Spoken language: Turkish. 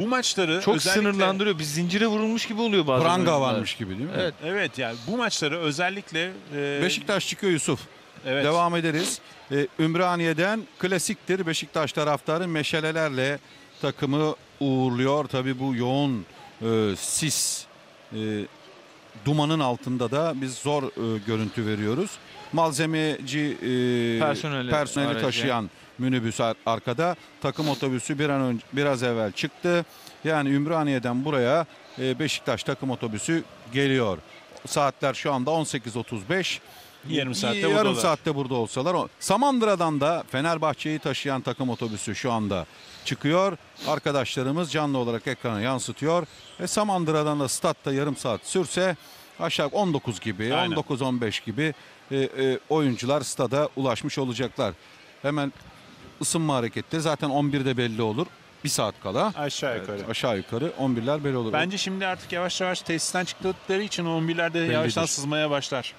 Bu maçları Çok özellikle... sınırlandırıyor. Bir zincire vurulmuş gibi oluyor bazen. Pranga oyuncular. varmış gibi değil mi? Evet. Evet yani bu maçları özellikle e, Beşiktaş çıkıyor Yusuf. evet, Devam ederiz. Ee, Ümraniye'den klasiktir. Beşiktaş taraftarı meşalelerle takımı uğurluyor. Tabii bu yoğun e, sis e, dumanın altında da biz zor e, görüntü veriyoruz. Malzemeci e, Personeli personeli taşıyan minibüs ar- arkada. Takım otobüsü bir an önce biraz evvel çıktı. Yani Ümraniye'den buraya e, Beşiktaş takım otobüsü geliyor. Saatler şu anda 18.35. Yarım saatte Yarım buradalar. saatte burada olsalar. Samandıra'dan da Fenerbahçe'yi taşıyan takım otobüsü şu anda çıkıyor. Arkadaşlarımız canlı olarak ekrana yansıtıyor. Ve Samandıra'dan da statta yarım saat sürse aşağı 19 gibi, Aynen. 19-15 gibi e, e, oyuncular stada ulaşmış olacaklar. Hemen ısınma hareketleri zaten 11'de belli olur. Bir saat kala. aşağı yukarı. Aşağı yukarı 11'ler belli olur. Bence şimdi artık yavaş yavaş tesisten çıktıkları için o 11'lerde yavaştan sızmaya başlar.